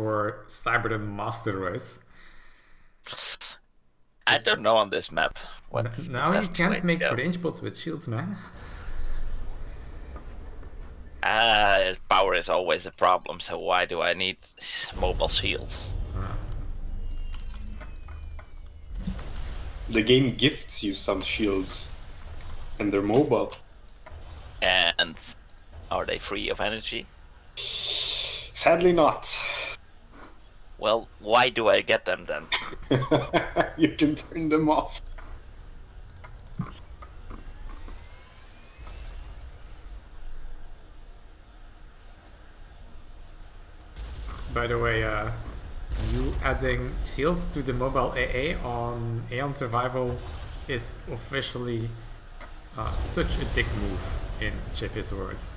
for Cyberdome Master Race. I don't know on this map. What's now you can't make range bots with shields, man. Uh, power is always a problem, so why do I need mobile shields? Uh. The game gifts you some shields, and they're mobile. And are they free of energy? Sadly not. Well, why do I get them then? you can turn them off. By the way, uh, you adding shields to the mobile AA on Aeon Survival is officially uh, such a dick move, in Chippy's words.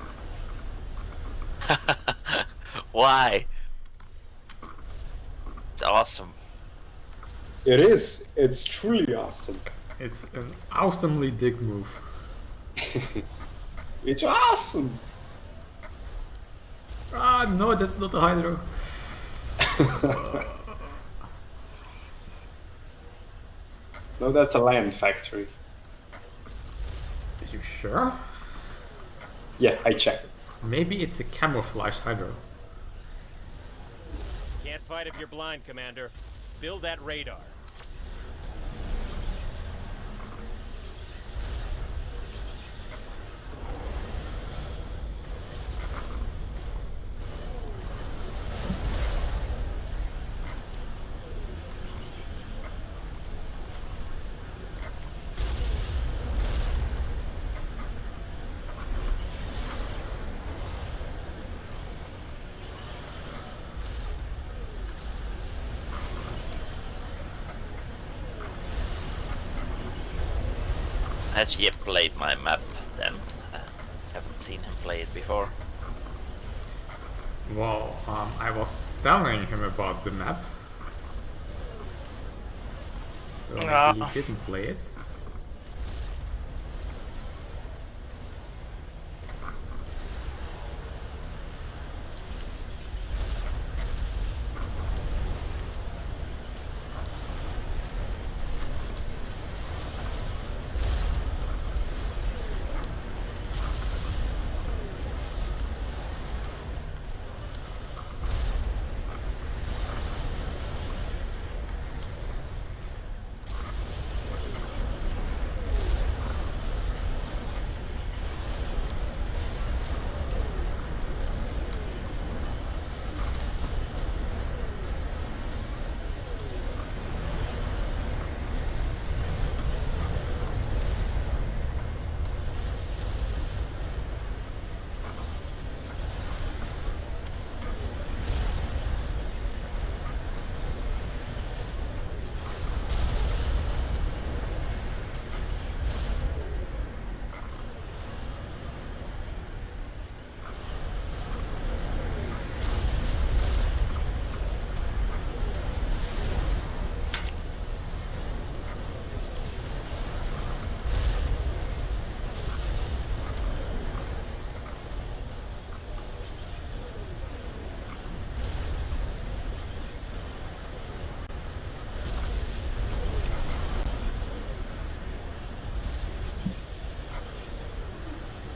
Why? It's awesome. It is. It's truly awesome. It's an awesomely dick move. it's awesome. Ah, no, that's not a Hydro. no, that's a land factory. Is you sure? Yeah, I checked. Maybe it's a camouflage Hydro. Fight if you're blind, Commander. Build that radar. Has he played my map then? I haven't seen him play it before. Well, um, I was telling him about the map. So uh. he didn't play it.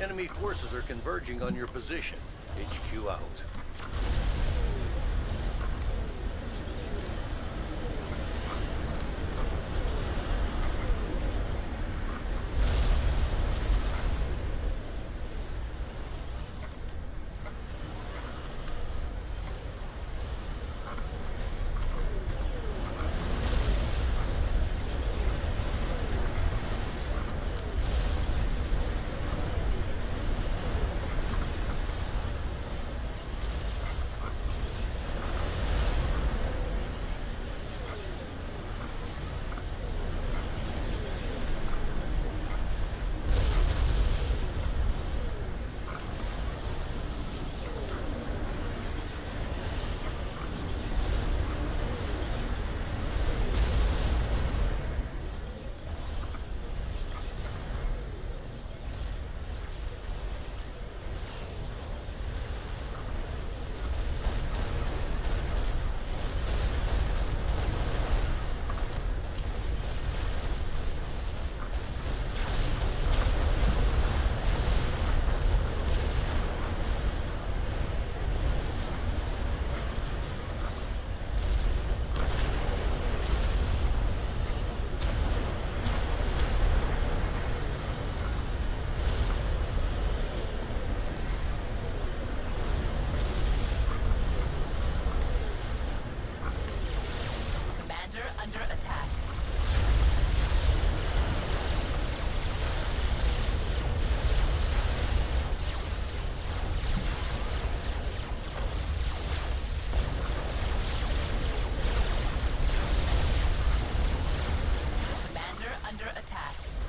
Enemy forces are converging on your position. HQ out.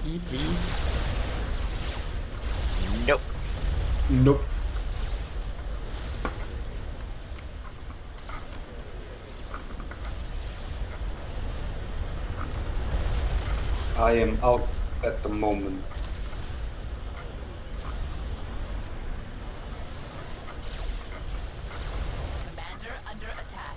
TP, please? Nope. Nope. I am out at the moment. Commander under attack.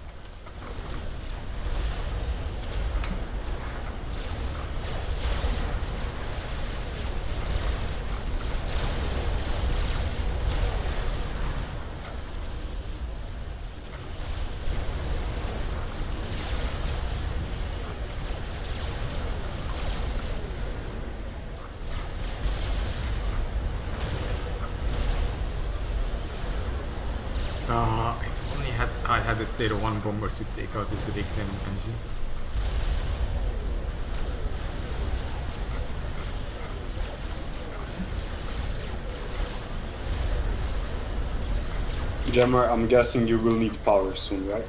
Uh, if only had Taylor 1 bomber to take out this Requiem engine. Jammer, I'm guessing you will need power soon, right?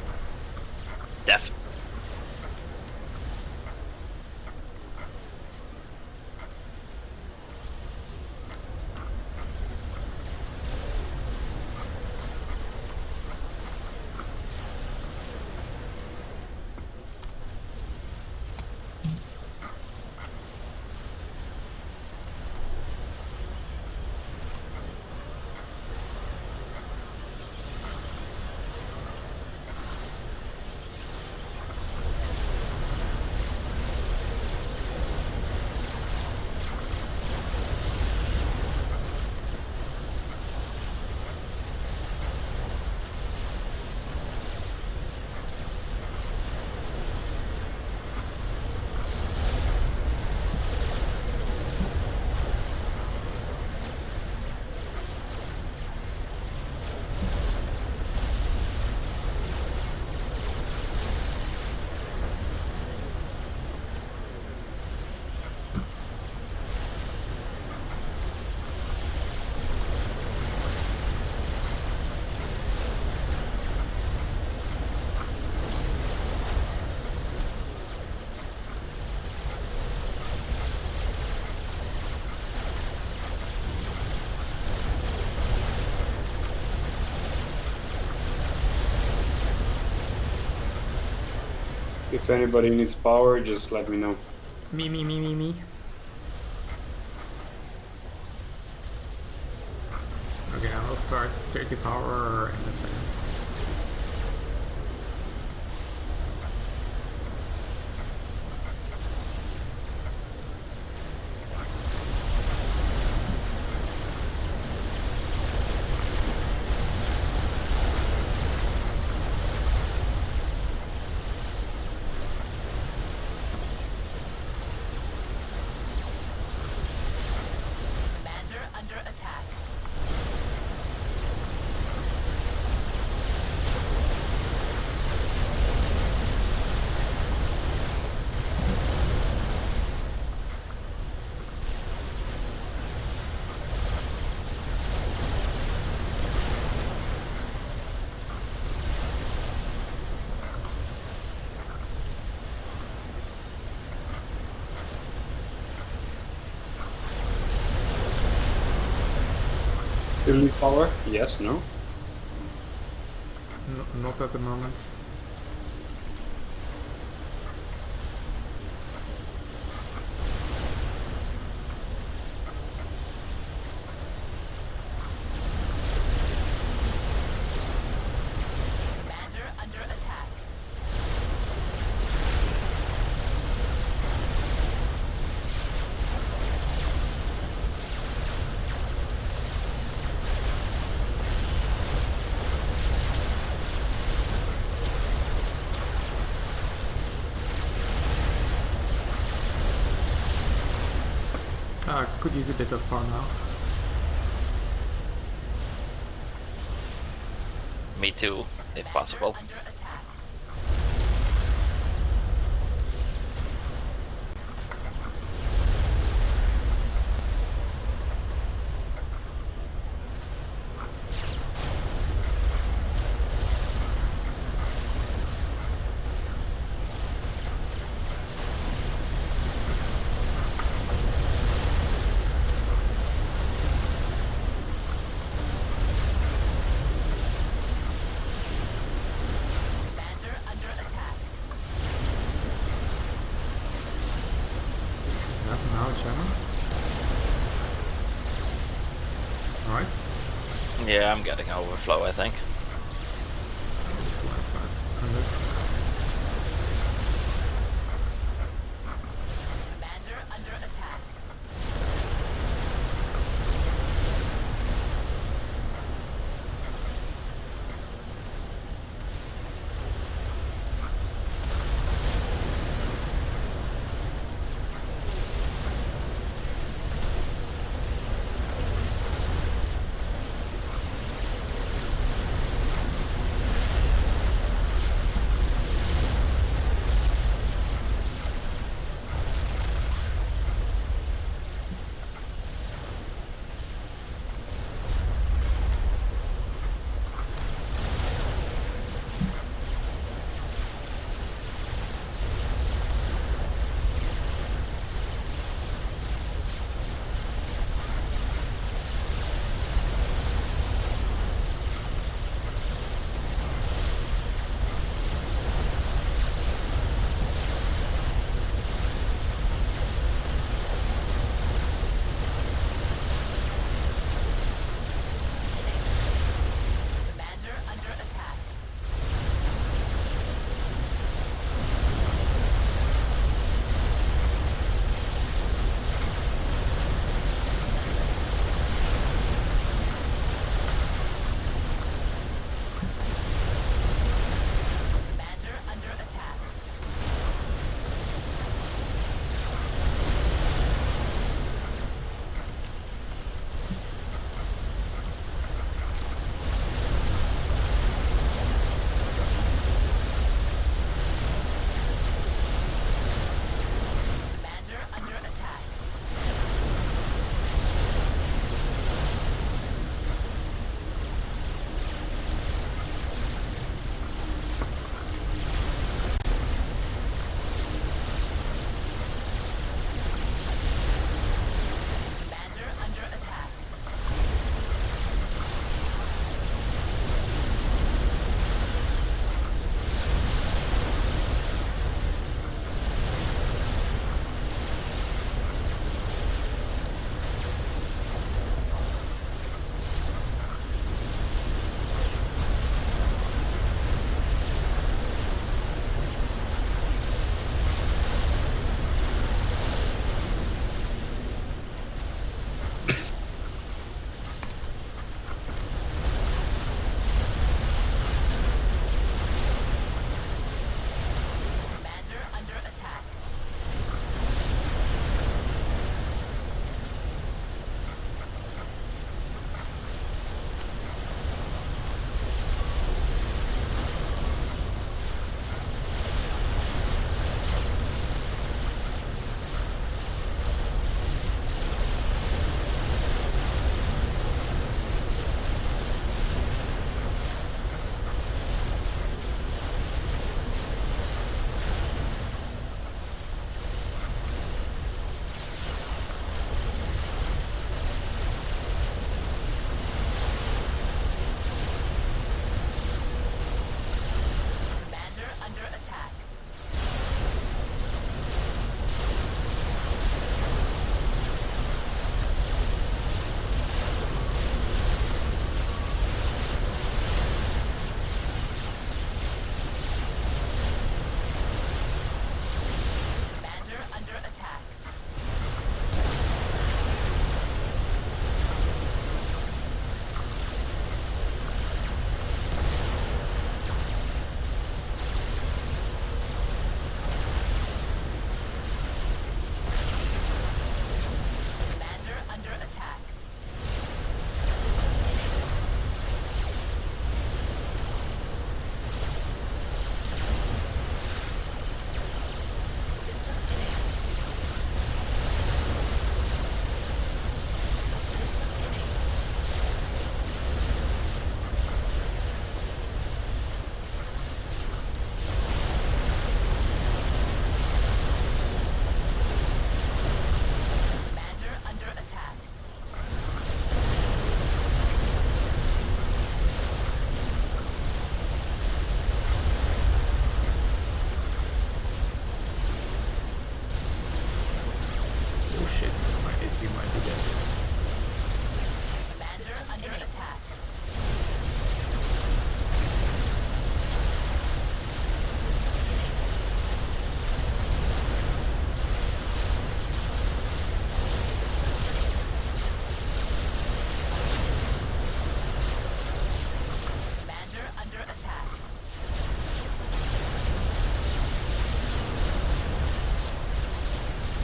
If anybody needs power, just let me know. Me, me, me, me, me. Okay, I will start 30 power in a second. You need power? Yes, no? N not at the moment. Commander under attack. Uh, could use a bit of power now. Me too, if possible. I'm getting overflow, I think.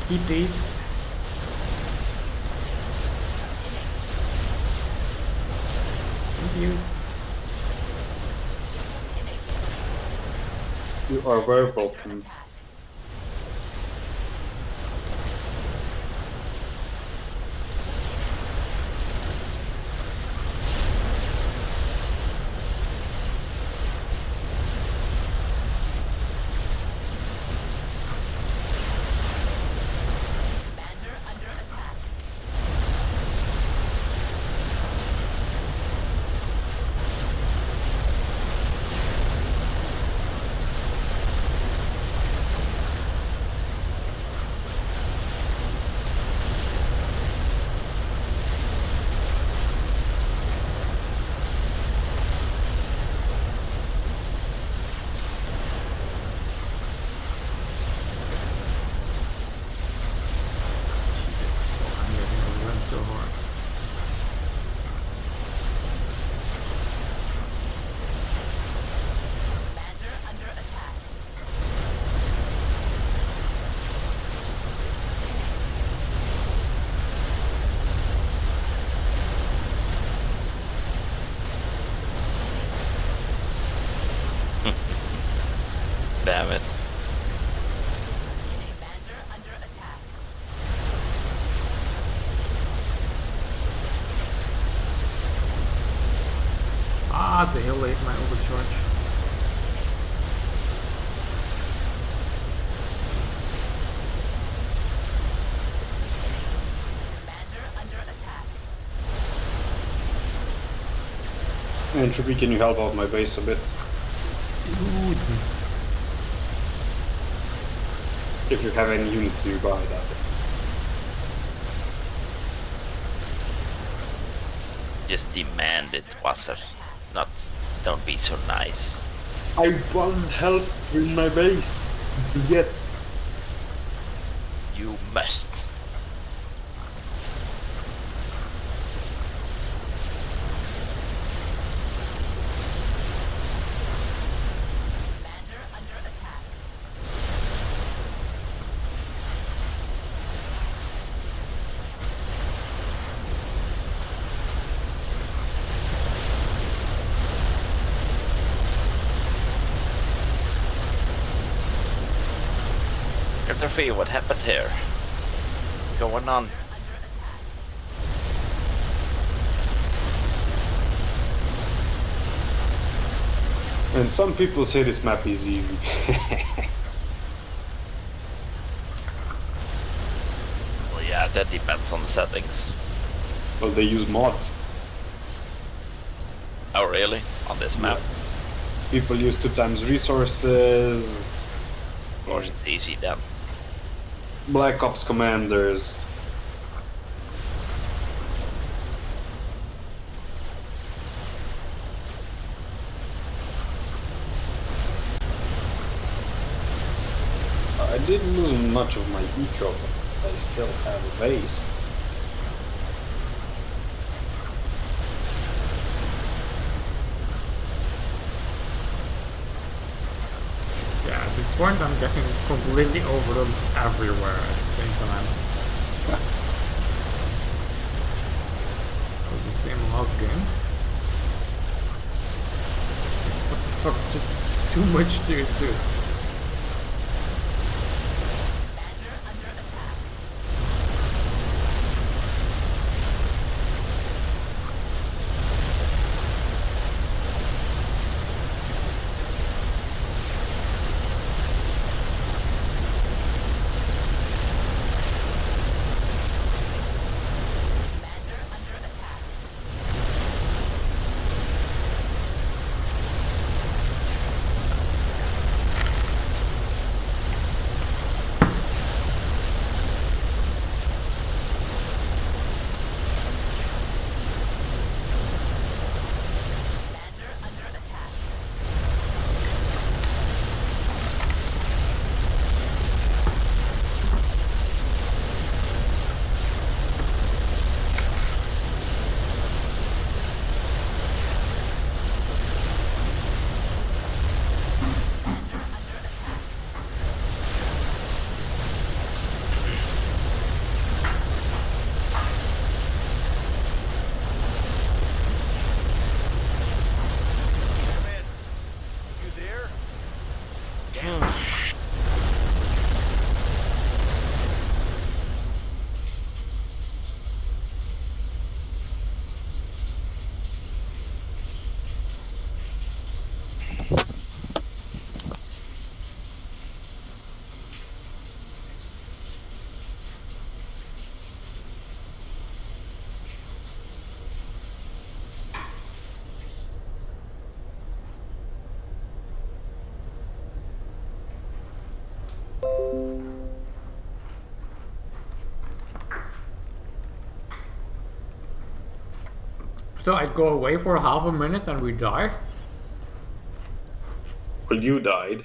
Please. Thank. You are very welcome. So hard. Commander under attack. Damn it. Commander under attack. Ah, the hill ate my overcharge. Commander under attack. Entropy, can you help out my base a bit? Dude. If you have any units nearby, that. Just demand it, Wasser. Not. Don't be so nice. I want help with my base. Yet. You must. Chapter 3, what happened here? What's going on? And some people say this map is easy. well, yeah, that depends on the settings. Well, they use mods. Oh, really? On this map? Yeah. People use two times resources. Of course, it's easy then. Black Ops commanders. I didn't lose much of my eco, but I still have a base. Yeah, at this point I'm getting completely overrun everywhere at the same time. Was the same last game. What the fuck, just too much to do So I go away for half a minute and we die? Well, you died.